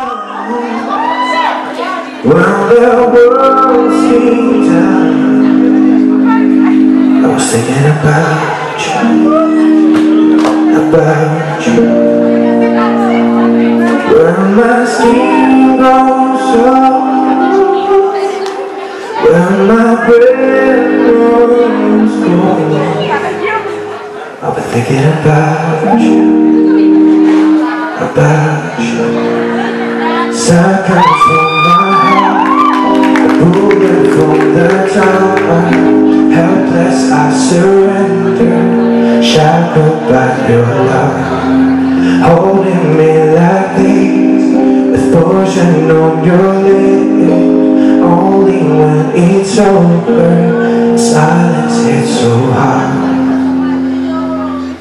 Well, the world seemed down I was thinking about you About you When my skin goes up When my breath runs cold I'll be thinking about you About you Seconds from my heart Moving from the top Helpless I surrender Shackled by your love Holding me like this With poison on your lips Only when it's over Silence hits so hard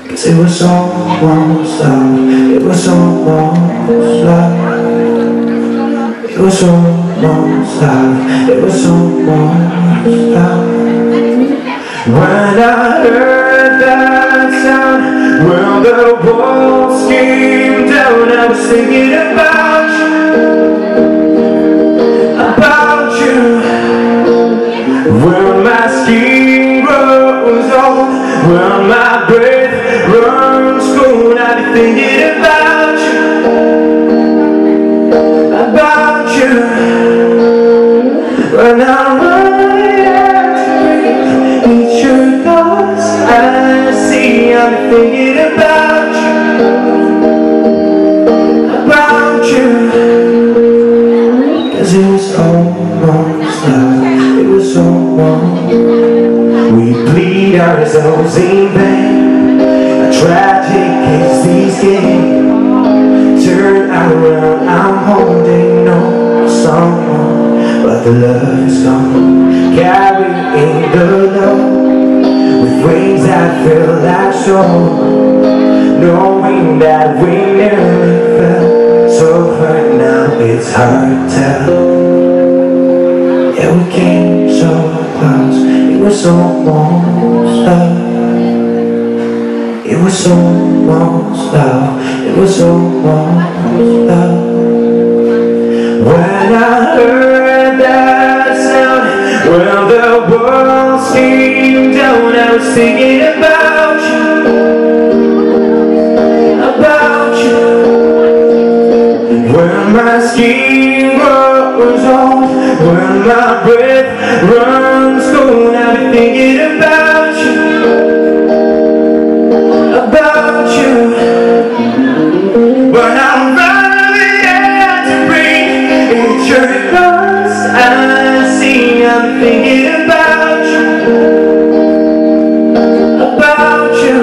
Cause it was almost love It was almost love was almost love It was almost love When I heard that sound Well the walls came down I was thinking about you. About you. When my skin grows old. When my breath runs cold. I'll be thinking about you out to breathe Each your thoughts I see I'm thinking about you About Cause it was almost love It was almost We bleed ourselves in vain A tragic case these games Turn around, I'm But the love is gone. Carrying the load With wings that feel like snow Knowing that we never felt So hurt now it's hard to tell. Yeah, we came so close It was so almost love. It was so almost love It was so almost love. When I heard that sound. Well, the world seemed down I was thinking about you. About you. When my skin grows old When my breath I'm thinking about you. About you.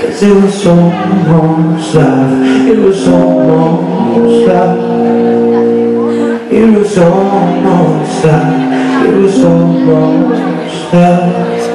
Cause it was almost love. It was almost love. It was almost love. It was almost love